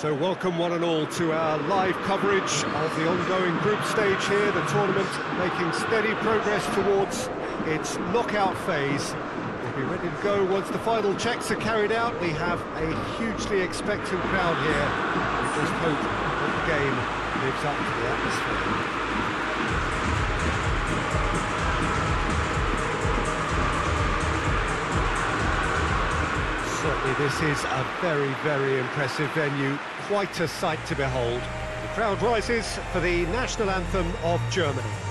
So welcome one and all to our live coverage of the ongoing group stage here, the tournament making steady progress towards its knockout phase. We'll be ready to go once the final checks are carried out. We have a hugely expectant crowd here. We just hope that the game lives up to the atmosphere. Certainly this is a very, very impressive venue, quite a sight to behold. The crowd rises for the national anthem of Germany.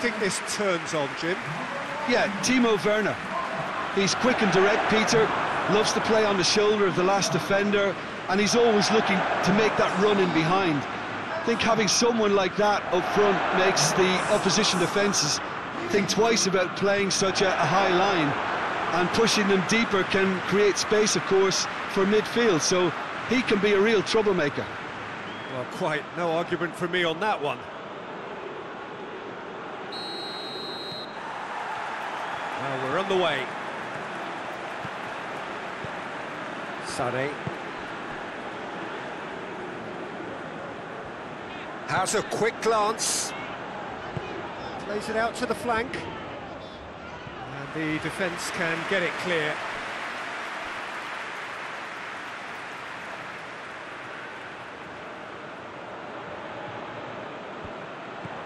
Think this turns on, Jim? Yeah, Timo Werner. He's quick and direct, Peter. Loves to play on the shoulder of the last defender, and he's always looking to make that run in behind. I think having someone like that up front makes the opposition defences think twice about playing such a, a high line, and pushing them deeper can create space, of course, for midfield. So he can be a real troublemaker. Well, quite no argument from me on that one. Well, on the way. Sane. Has a quick glance. Plays it out to the flank. And the defence can get it clear.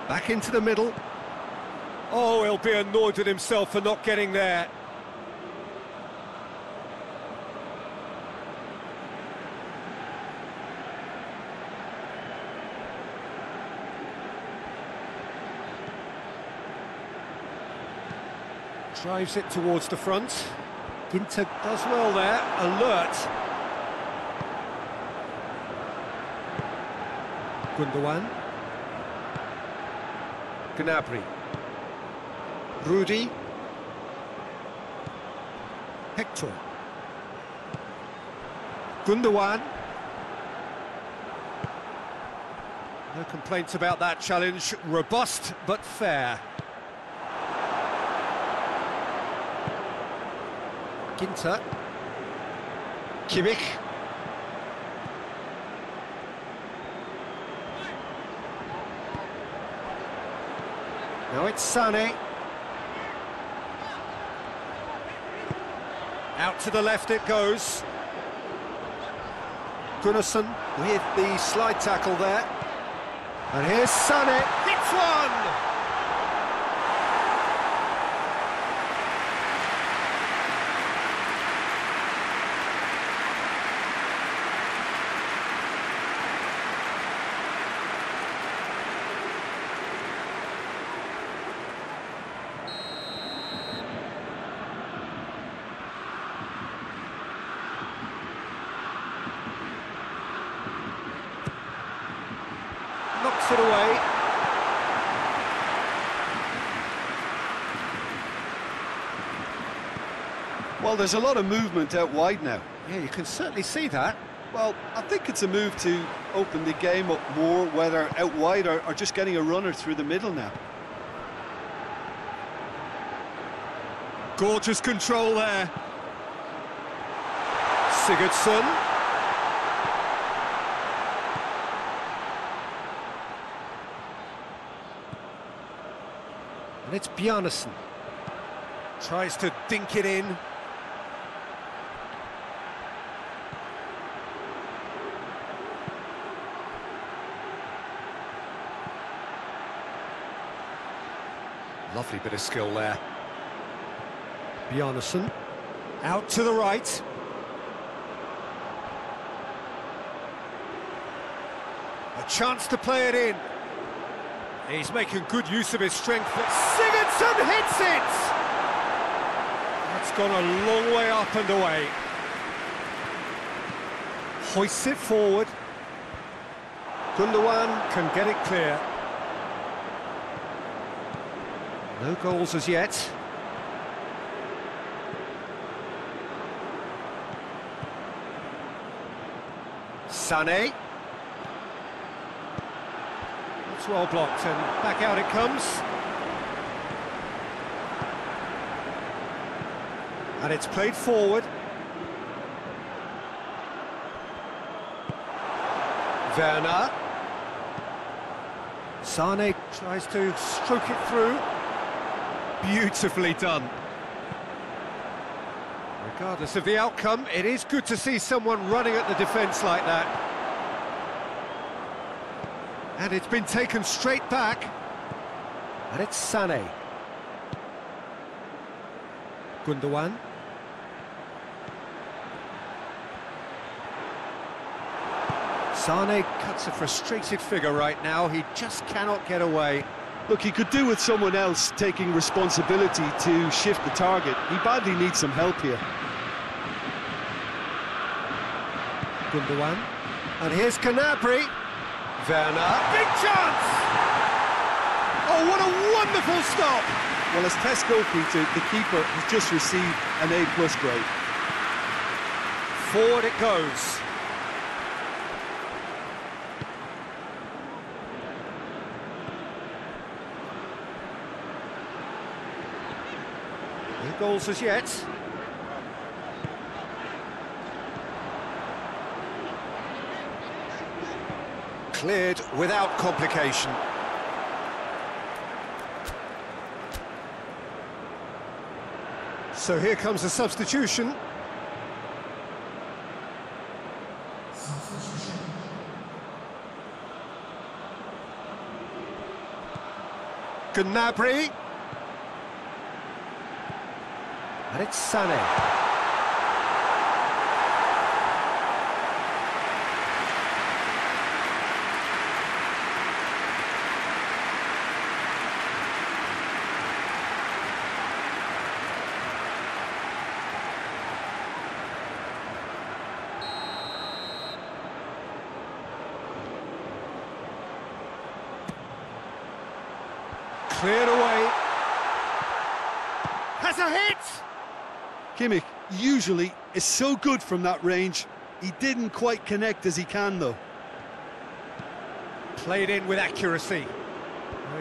Back into the middle. Oh, he'll be annoyed with himself for not getting there. Drives it towards the front. Ginter does well there, alert. Gundogan. Gnabry. Rudy. Hector. Gundogan. No complaints about that challenge. Robust but fair. Ginter. Kimmich. Now it's Sane. Out to the left it goes. Gunnarsson with the slide tackle there. And here's Sane. Hits one! It away. Well, there's a lot of movement out wide now. Yeah, you can certainly see that. Well, I think it's a move to open the game up more, whether out wide or, or just getting a runner through the middle now. Gorgeous control there. Sigurdsson. It's Bjarnason. Tries to dink it in. Lovely bit of skill there. Bjarnason. Out to the right. A chance to play it in. He's making good use of his strength. Sigurdsson hits it! It's gone a long way up and away. Hoists it forward. Gundogan can get it clear. No goals as yet. Sané. It's well blocked and back out it comes. And it's played forward. Werner. Sane tries to stroke it through. Beautifully done. Regardless of the outcome, it is good to see someone running at the defence like that. And it's been taken straight back. And it's Sané. Gundogan. Sane cuts a frustrated figure right now. He just cannot get away. Look, he could do with someone else taking responsibility to shift the target. He badly needs some help here. Gundogan. And here's Gnabry. Werner. Big chance! Oh, what a wonderful stop! Well, as test goalkeeper, the keeper has just received an A-plus grade. Forward it goes. No goals as yet. Cleared without complication. So here comes a substitution. Gnabry. And it's Sané. Cleared away. Has a hit! Kimmich usually is so good from that range. He didn't quite connect as he can, though. Played in with accuracy.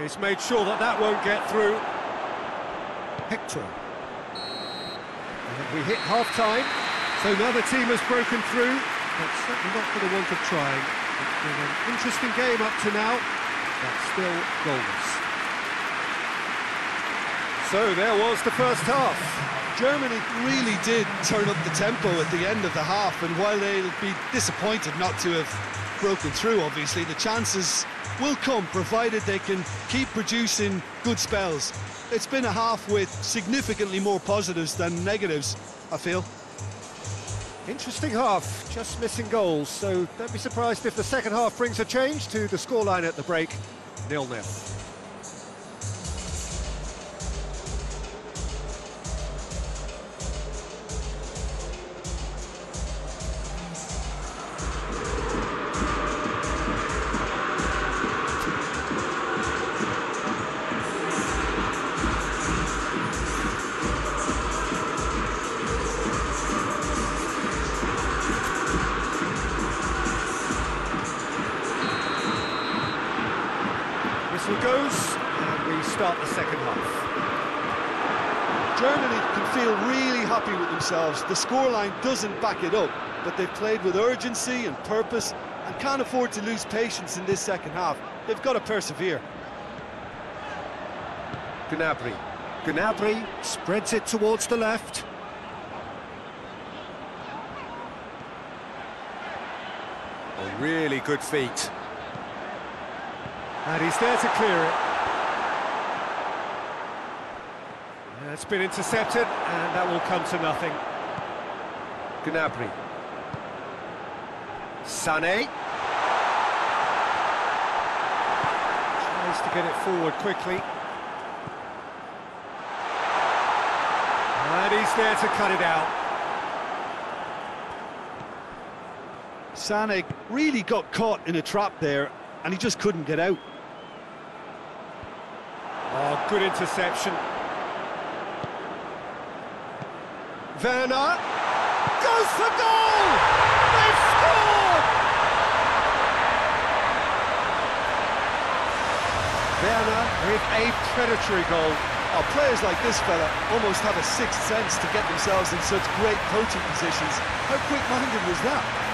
He's made sure that that won't get through. Hector. And we hit half-time, so now the team has broken through, but certainly not for the want of trying. It's been an interesting game up to now, but still goalless. So there was the first half. Germany really did turn up the tempo at the end of the half, and while they'll be disappointed not to have broken through, obviously, the chances will come, provided they can keep producing good spells. It's been a half with significantly more positives than negatives, I feel. Interesting half, just missing goals, so don't be surprised if the second half brings a change to the scoreline at the break, nil-nil. Whistle goes, and we start the second half. Germany can feel really happy with themselves. The scoreline doesn't back it up, but they've played with urgency and purpose and can't afford to lose patience in this second half. They've got to persevere. Gnabry. Gnabry spreads it towards the left. A really good feat. And he's there to clear it. Yeah, It's been intercepted, and that will come to nothing. Gnabry. Sané. Tries to get it forward quickly. And he's there to cut it out. Sané really got caught in a trap there, and he just couldn't get out. Good interception. Werner goes for goal! They've scored! Werner with a predatory goal. Oh, players like this fella almost have a sixth sense to get themselves in such great coaching positions. How quick-minded was that?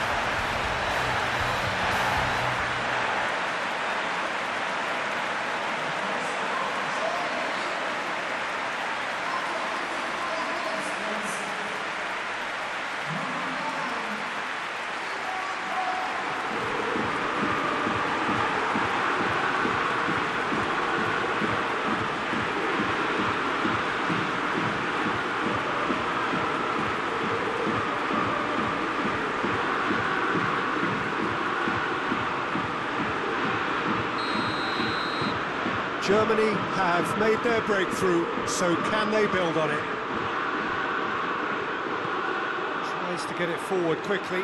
Germany have made their breakthrough, so can they build on it? Tries to get it forward quickly.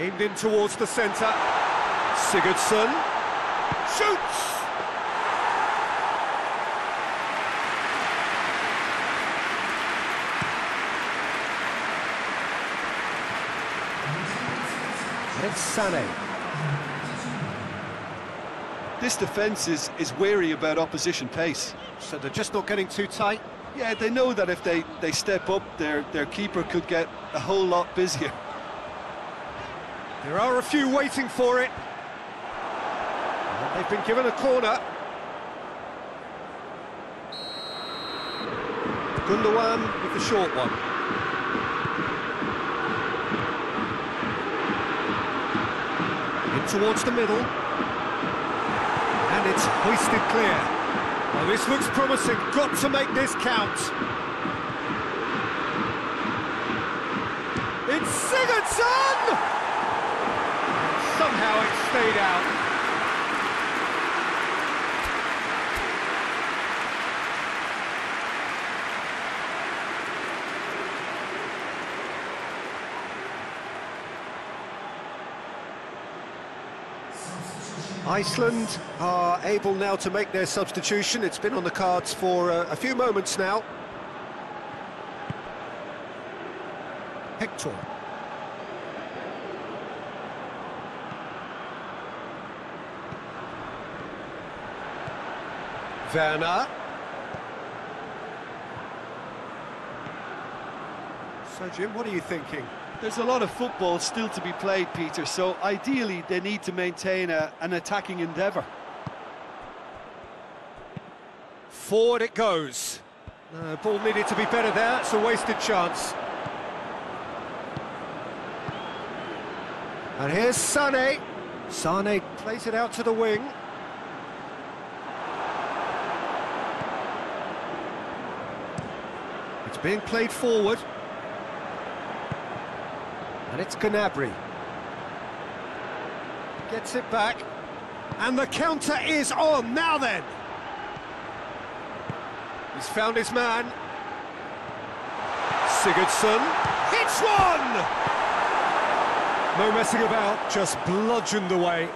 Aimed in towards the centre. Sigurdsson shoots! It's Sané. This defence is, is wary about opposition pace. So they're just not getting too tight. Yeah, they know that if they, they step up, their, their keeper could get a whole lot busier. There are a few waiting for it. They've been given a corner. Gundogan with the short one. Towards the middle. And it's hoisted clear. Well, this looks promising. Got to make this count. It's Sigurdsson! Somehow it stayed out. Iceland are able now to make their substitution. It's been on the cards for uh, a few moments now. Hector. Werner. So, Jim, what are you thinking? There's a lot of football still to be played, Peter, so ideally they need to maintain a, an attacking endeavour. Forward it goes. Uh, ball needed to be better there, it's a wasted chance. And here's Sané. Sané plays it out to the wing. It's being played forward. And it's Gnabry. Gets it back. And the counter is on. Now then. He's found his man. Sigurdsson hits one! No messing about, just bludgeoned away.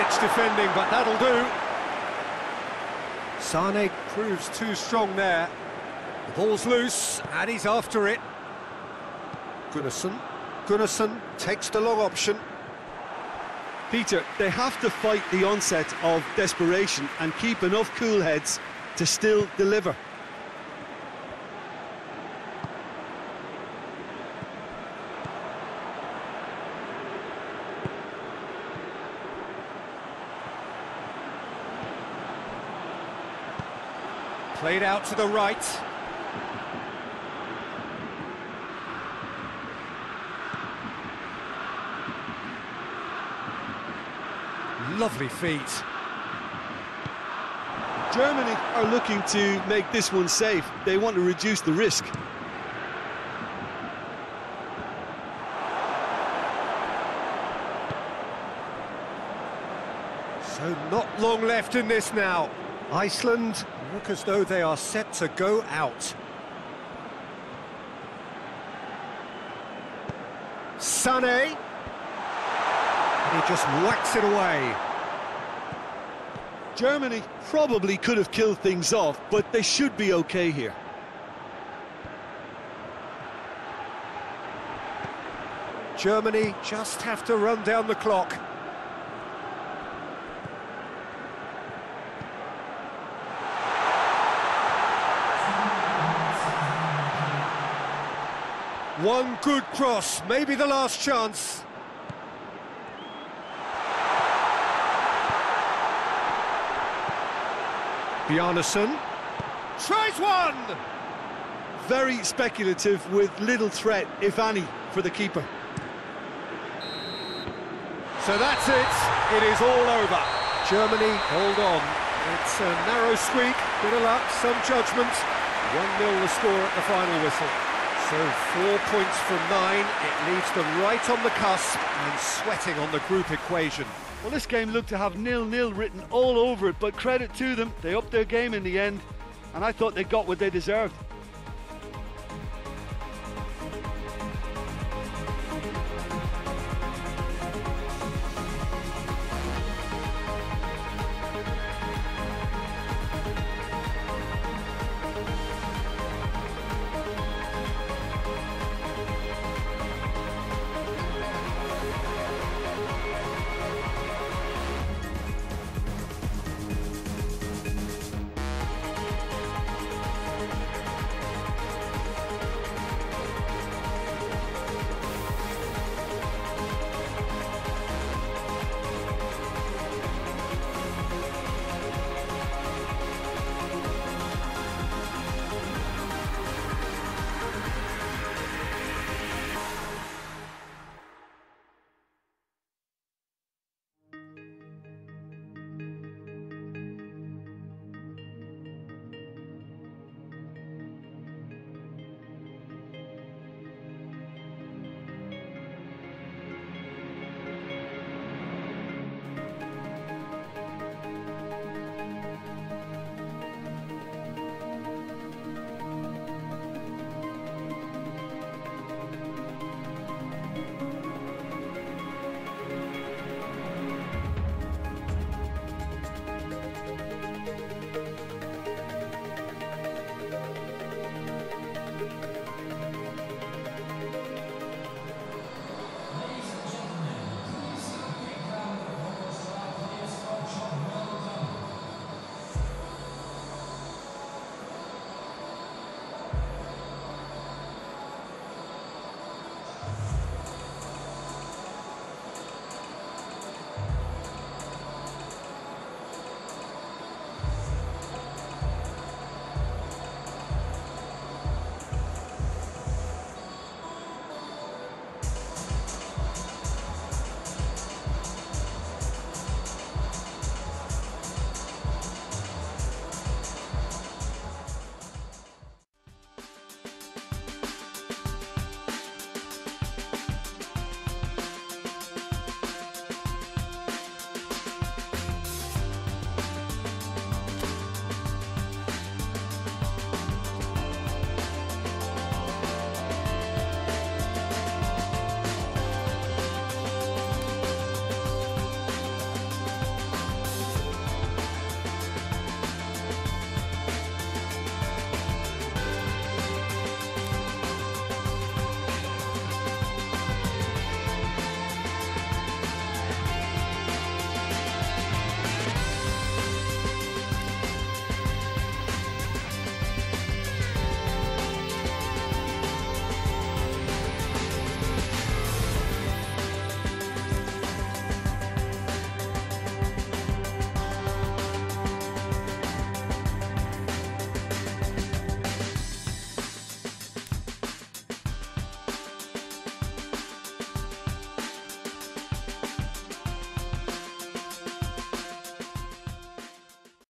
Last-ditch defending, but that'll do. Sane proves too strong there. The ball's loose, and he's after it. Gunnarsson. Gunnarsson takes the long option. Peter, they have to fight the onset of desperation and keep enough cool heads to still deliver. Played out to the right. Lovely feet. Germany are looking to make this one safe. They want to reduce the risk. So not long left in this now. Iceland look as though they are set to go out. Sané. And he just whacks it away. Germany probably could have killed things off, but they should be okay here. Germany just have to run down the clock. One good cross, maybe the last chance. Bjarnason tries one! Very speculative with little threat, if any, for the keeper. So that's it, it is all over. Germany, hold on. It's a narrow squeak, bit of luck, some judgment. 1-0 the score at the final whistle. So four points from nine, it leaves them right on the cusp and sweating on the group equation. Well, this game looked to have nil-nil written all over it, but credit to them, they upped their game in the end, and I thought they got what they deserved.